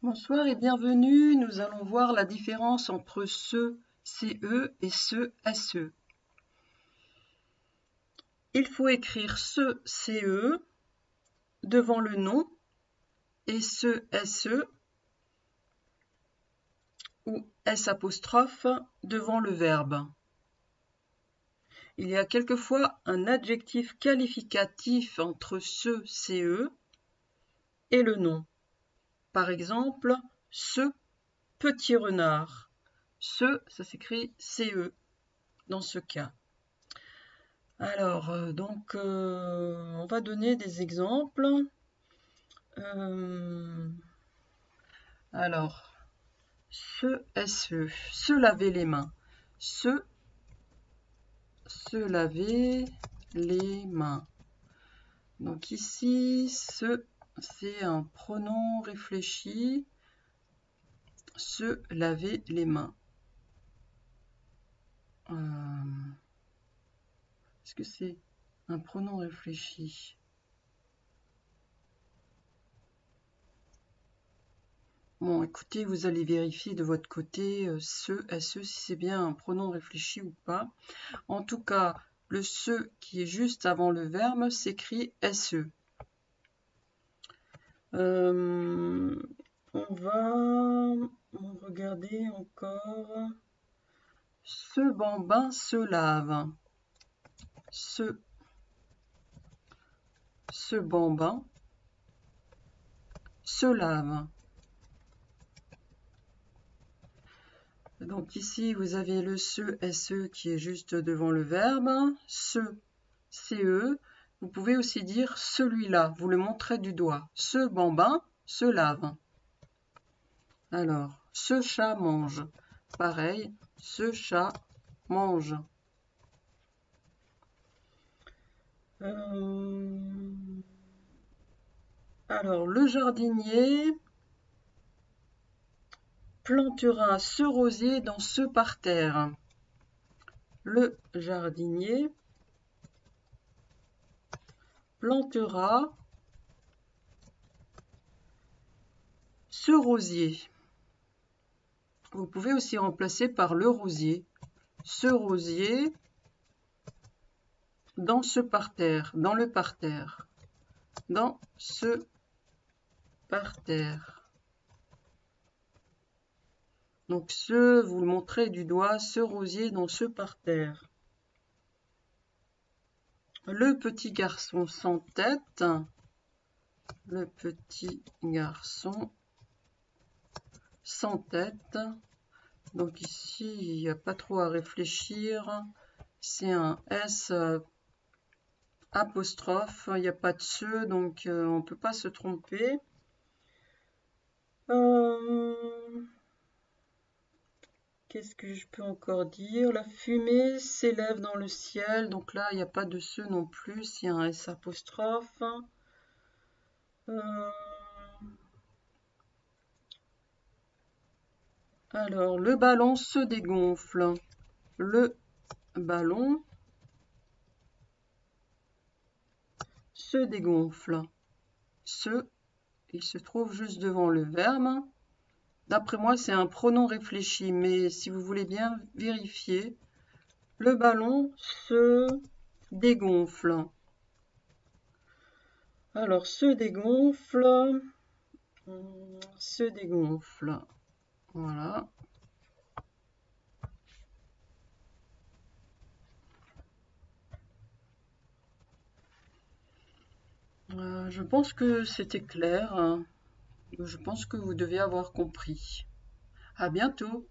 Bonsoir et bienvenue. Nous allons voir la différence entre ce CE et ce SE. Il faut écrire ce CE devant le nom et ce SE ou S devant le verbe. Il y a quelquefois un adjectif qualificatif entre ce CE et le nom. Par exemple, ce petit renard. Ce, ça s'écrit CE dans ce cas. Alors, euh, donc, euh, on va donner des exemples. Euh, alors, ce SE, se laver les mains. Se, se laver les mains. Donc ici, ce c'est un pronom réfléchi. Se laver les mains. Euh, est-ce que c'est un pronom réfléchi? Bon, écoutez, vous allez vérifier de votre côté euh, ce, SE, si c'est bien un pronom réfléchi ou pas. En tout cas, le ce qui est juste avant le verbe s'écrit SE. Euh, on va regarder encore. Ce bambin se lave. Ce, ce bambin se lave. Donc ici, vous avez le ce, SE qui est juste devant le verbe. Ce, CE. Vous pouvez aussi dire celui-là, vous le montrez du doigt. Ce bambin se lave. Alors, ce chat mange. Pareil, ce chat mange. Euh, alors, le jardinier plantera ce rosier dans ce parterre. Le jardinier plantera ce rosier. Vous pouvez aussi remplacer par le rosier. Ce rosier dans ce parterre, dans le parterre, dans ce parterre. Donc ce, vous le montrez du doigt, ce rosier dans ce parterre. Le petit garçon sans tête. Le petit garçon sans tête. Donc ici, il n'y a pas trop à réfléchir. C'est un S apostrophe. Il n'y a pas de ce, donc euh, on ne peut pas se tromper. Euh, Qu'est-ce que je peux encore dire? La fumée s'élève dans le ciel. Donc là, il n'y a pas de ce non plus. Il y a un S apostrophe. Euh, alors, le ballon se dégonfle. Le ballon se dégonfle. Ce, il se trouve juste devant le verbe. D'après moi, c'est un pronom réfléchi, mais si vous voulez bien vérifier, le ballon se dégonfle. Alors, se dégonfle, se dégonfle. Voilà. Euh, je pense que c'était clair. Je pense que vous devez avoir compris. À bientôt